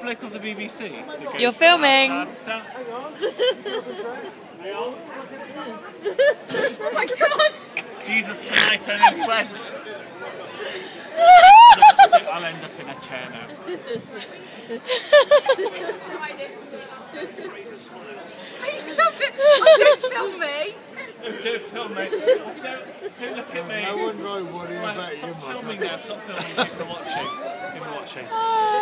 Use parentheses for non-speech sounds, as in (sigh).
bloke of the BBC? You're filming. Oh my god! Jesus tonight and in friends. (laughs) I'll end up in a chair now. I loved it! Oh, don't film me! (laughs) Don't film me. Don't, don't look at me. I wouldn't worry Right, about you, stop filming now. Stop filming. People are watching. People are watching. Oh.